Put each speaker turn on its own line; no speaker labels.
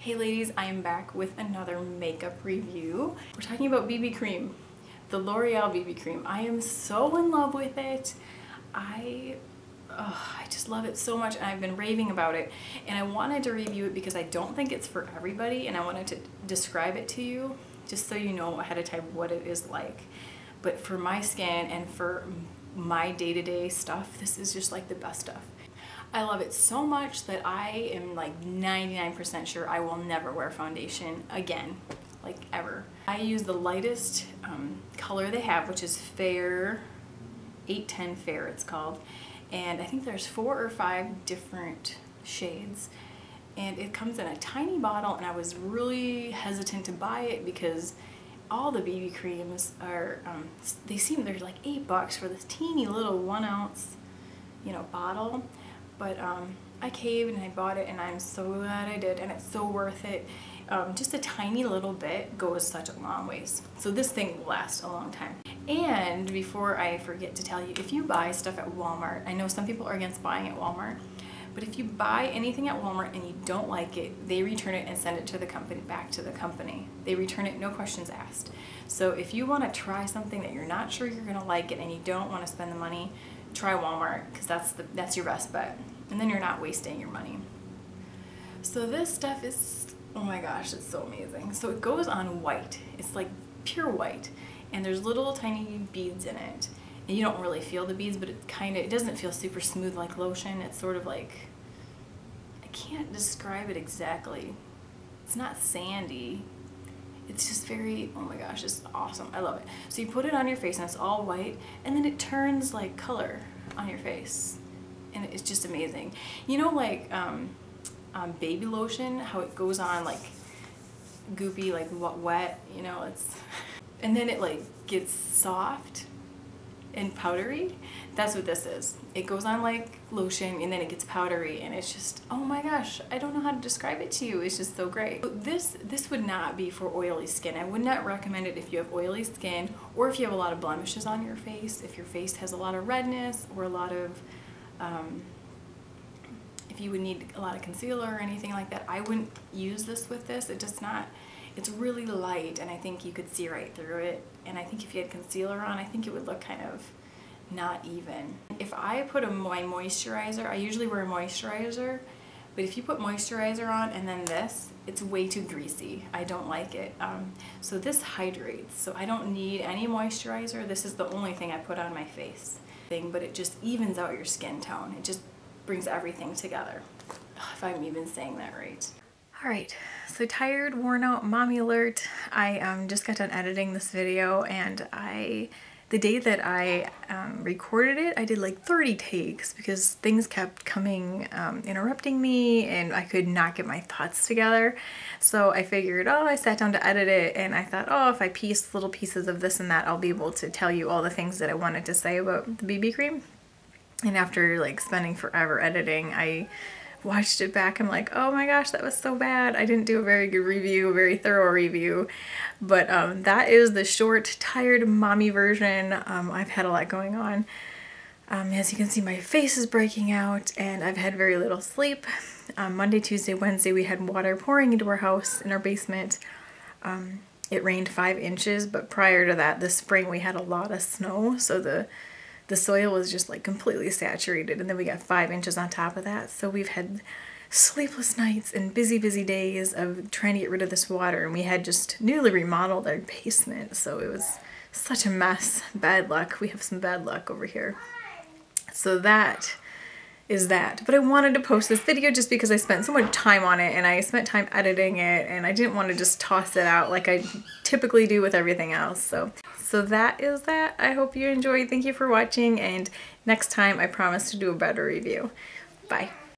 Hey ladies, I am back with another makeup review. We're talking about BB cream, the L'Oreal BB cream. I am so in love with it. I, oh, I just love it so much and I've been raving about it. And I wanted to review it because I don't think it's for everybody and I wanted to describe it to you just so you know ahead of time what it is like. But for my skin and for my day-to-day -day stuff, this is just like the best stuff. I love it so much that I am like 99% sure I will never wear foundation again, like ever. I use the lightest um, color they have, which is Fair, 810 Fair it's called. And I think there's four or five different shades. And it comes in a tiny bottle and I was really hesitant to buy it because all the BB creams are, um, they seem, they're like eight bucks for this teeny little one ounce, you know, bottle but um, I caved and I bought it and I'm so glad I did and it's so worth it. Um, just a tiny little bit goes such a long ways. So this thing will last a long time. And before I forget to tell you, if you buy stuff at Walmart, I know some people are against buying at Walmart, but if you buy anything at Walmart and you don't like it, they return it and send it to the company, back to the company. They return it, no questions asked. So if you want to try something that you're not sure you're going to like it and you don't want to spend the money, try Walmart because that's the that's your best bet and then you're not wasting your money. So this stuff is oh my gosh it's so amazing. So it goes on white. It's like pure white. And there's little tiny beads in it. And you don't really feel the beads but it kind of it doesn't feel super smooth like lotion. It's sort of like I can't describe it exactly. It's not sandy. It's just very, oh my gosh, it's awesome. I love it. So you put it on your face and it's all white. And then it turns like color on your face. It's just amazing. You know like um, um, baby lotion, how it goes on like goopy, like wet, you know, it's, and then it like gets soft and powdery. That's what this is. It goes on like lotion and then it gets powdery and it's just, oh my gosh, I don't know how to describe it to you. It's just so great. This, this would not be for oily skin. I would not recommend it if you have oily skin or if you have a lot of blemishes on your face, if your face has a lot of redness or a lot of, um, if you would need a lot of concealer or anything like that, I wouldn't use this with this. It does not, it's really light and I think you could see right through it. And I think if you had concealer on, I think it would look kind of not even. If I put a, my moisturizer, I usually wear a moisturizer, but if you put moisturizer on and then this, it's way too greasy. I don't like it. Um, so this hydrates, so I don't need any moisturizer. This is the only thing I put on my face. But it just evens out your skin tone. It just brings everything together. If I'm even saying that right. All right, so tired, worn out, mommy alert. I um, just got done editing this video and I, the day that I um, recorded it, I did like 30 takes because things kept coming, um, interrupting me and I could not get my thoughts together. So I figured, oh, I sat down to edit it and I thought, oh, if I piece little pieces of this and that, I'll be able to tell you all the things that I wanted to say about the BB cream. And after like spending forever editing, I watched it back, I'm like, oh my gosh, that was so bad. I didn't do a very good review, a very thorough review. But um, that is the short, tired mommy version. Um, I've had a lot going on. Um, as you can see, my face is breaking out and I've had very little sleep. Um, Monday, Tuesday, Wednesday, we had water pouring into our house in our basement. Um, it rained five inches, but prior to that, this spring, we had a lot of snow. So the the soil was just like completely saturated and then we got five inches on top of that. So we've had sleepless nights and busy, busy days of trying to get rid of this water and we had just newly remodeled our basement. So it was such a mess. Bad luck. We have some bad luck over here. So that is that. But I wanted to post this video just because I spent so much time on it and I spent time editing it and I didn't want to just toss it out like I typically do with everything else. So, so that is that. I hope you enjoyed. Thank you for watching and next time I promise to do a better review. Bye.